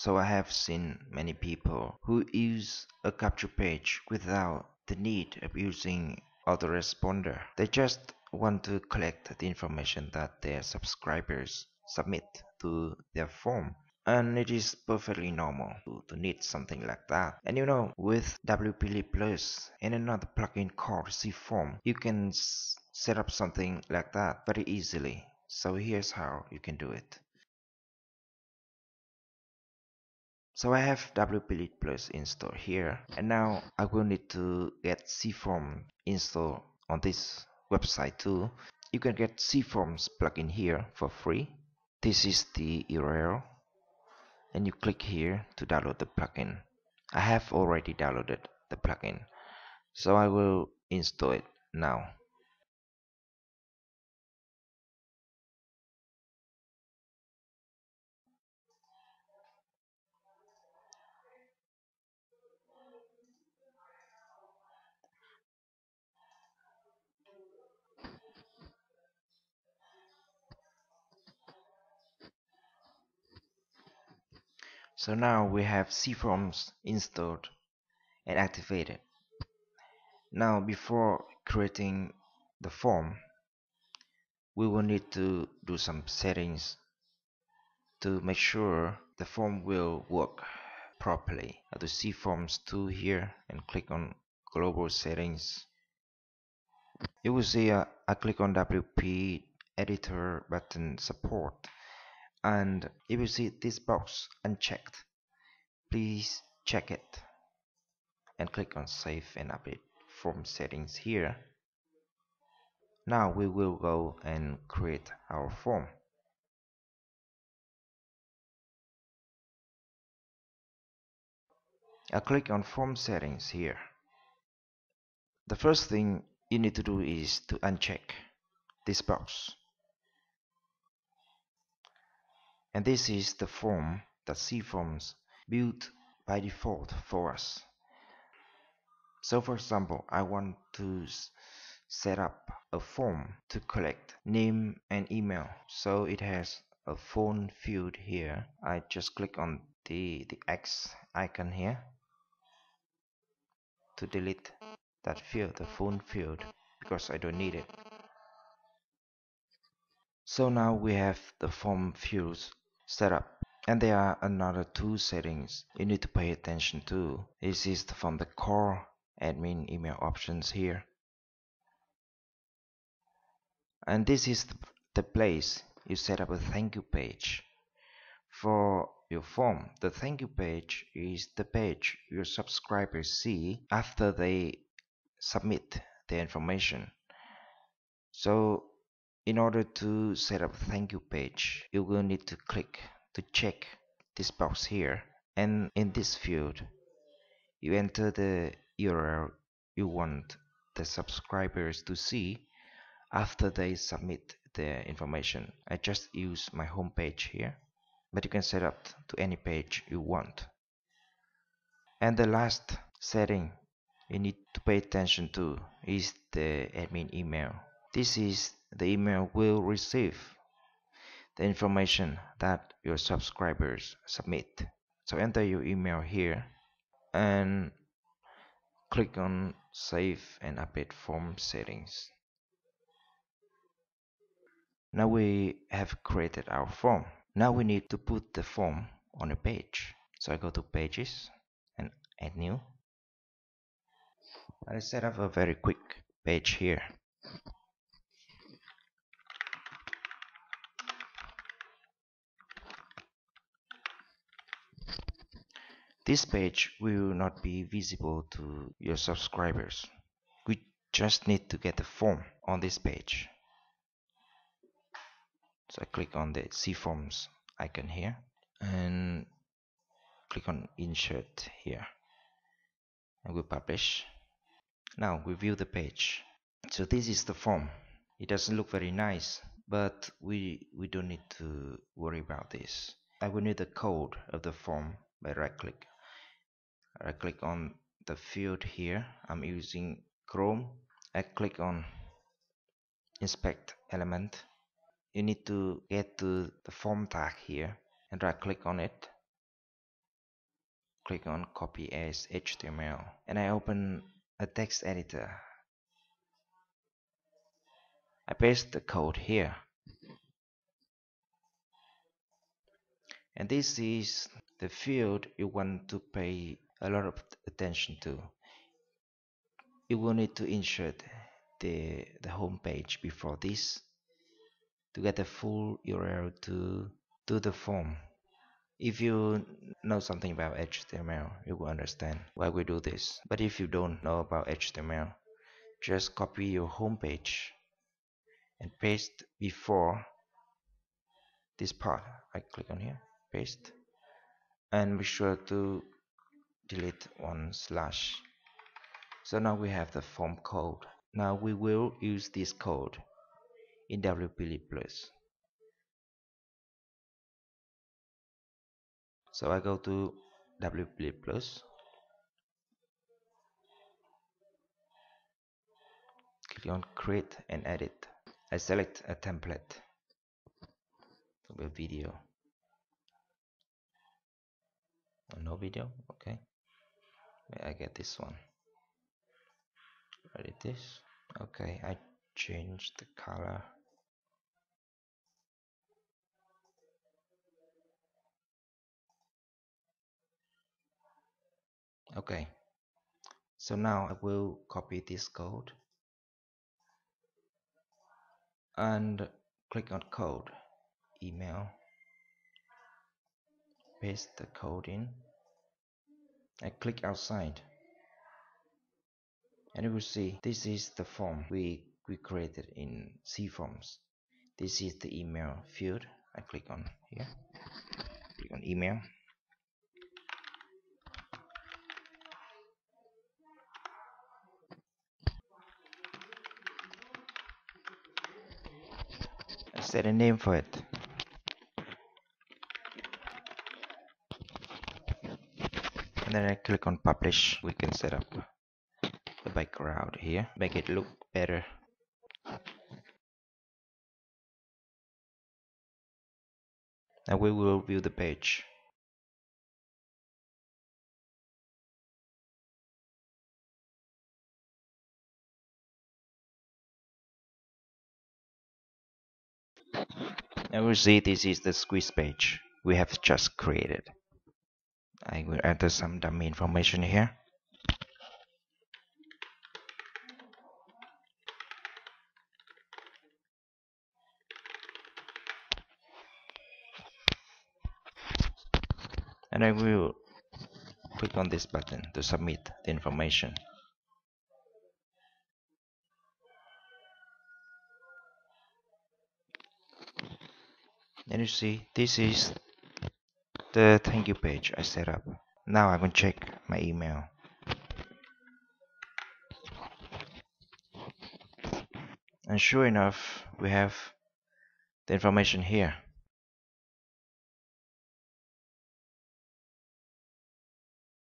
So I have seen many people who use a capture page without the need of using autoresponder. They just want to collect the information that their subscribers submit to their form. And it is perfectly normal to, to, need something like that. And you know with WP Plus and another plugin called cForm you can set up something like that very easily. So here's how you can do it so I have WP Lead Plus installed here and now I will need to get cForm installed on this website too. You can get cForms plugin here for free. This is the URL and you click here to download the plugin. I have already downloaded the plugin so I will install it now So now we have cForms installed and activated. Now before creating the form, we will need to do some settings to make sure the form will work properly. Go to cForms 2 here and click on global settings. You will see uh, I click on WP editor button support and if you see this box unchecked. Please check it and click on save and update form settings here. Now we will go and create our form. I click on form settings here. The first thing you need to do is to uncheck this box and this is the form that cForms built by default for us. So for example I want to set up a form to collect name and email. So it has a phone field here. I just click on the the X icon here to delete that field the phone field because I don't need it. So now we have the form fields set up. And there are another two settings you need to pay attention to. This is from the core admin email options here. And this is the place you set up a thank you page. For your form the thank you page is the page your subscribers see after they submit their information. So in order to set up thank you page, you will need to click to check this box here and in this field you enter the URL you want the subscribers to see after they submit their information. I just use my home page here but you can set up to any page you want. And the last setting you need to pay attention to is the admin email. This is the email will receive the information that your subscribers submit. So enter your email here and click on save and update form settings. Now we have created our form. Now we need to put the form on a page. So I go to pages and add new. I set up a very quick page here. This page will not be visible to your subscribers. We just need to get the form on this page. So I click on the cForms icon here and click on insert here and we publish. Now we view the page. So this is the form. It doesn't look very nice, but we, we don't need to worry about this. I will need the code of the form by right click I click on the field here. I'm using Chrome. I click on inspect element. You need to get to the form tag here and right click on it. Click on copy as HTML and I open a text editor. I paste the code here. And this is the field you want to pay a lot of attention to. You will need to insert the the home page before this to get a full URL to to the form. If you know something about HTML you will understand why we do this. But if you don't know about HTML just copy your home page and paste before this part. I click on here paste. And be sure to delete one slash. So now we have the form code. Now we will use this code in WP Plus. So I go to WP Plus. Click on create and edit. I select a template a video. No video? Okay I get this one. Edit this? Okay I change the color. Okay so now I will copy this code and click on code email paste the code in I click outside. And you will see this is the form we, we created in cForms this is the email field. I click on here. Click on email. I set a name for it and then I click on publish. We can set up the background here. Make it look better. And we will view the page. And we see this is the squeeze page we have just created I will enter some dummy information here. And I will click on this button to submit the information. And you see this is the thank you page I set up. Now I'm going to check my email. And sure enough we have the information here